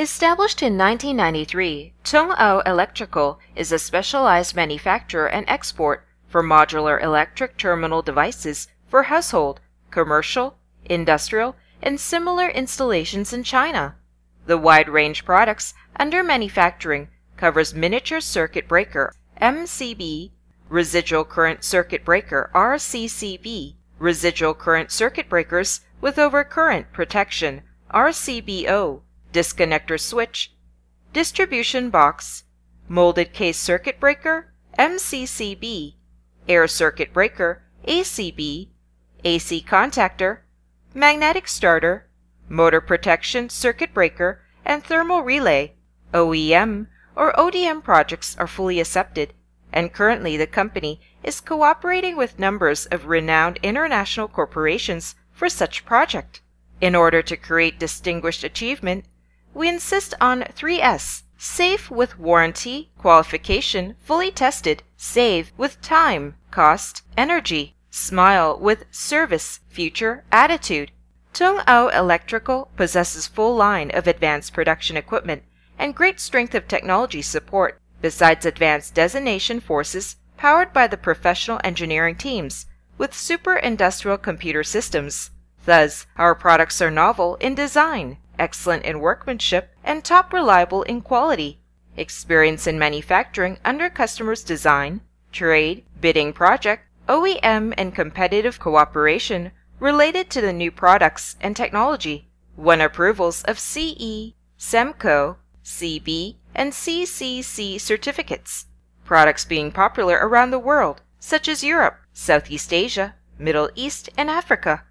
Established in 1993, Tongou Electrical is a specialized manufacturer and export for modular electric terminal devices for household, commercial, industrial, and similar installations in China. The wide range products under manufacturing covers miniature circuit breaker MCB, residual current circuit breaker RCCB, residual current circuit breakers with overcurrent protection RCBO, disconnector switch, distribution box, molded case circuit breaker, MCCB, air circuit breaker, ACB, AC contactor, magnetic starter, motor protection circuit breaker, and thermal relay, OEM or ODM projects are fully accepted, and currently the company is cooperating with numbers of renowned international corporations for such project. In order to create distinguished achievement, we insist on 3S safe with warranty, qualification, fully tested, save with time, cost, energy, smile with service, future, attitude. Tongou Electrical possesses full line of advanced production equipment and great strength of technology support, besides advanced designation forces powered by the professional engineering teams with super industrial computer systems. Thus, our products are novel in design, excellent in workmanship, and top reliable in quality. Experience in manufacturing under customer's design, trade, bidding project, OEM, and competitive cooperation related to the new products and technology. Won approvals of CE, SEMKO, CB, and CCC certificates. Products being popular around the world, such as Europe, Southeast Asia, Middle East, and Africa.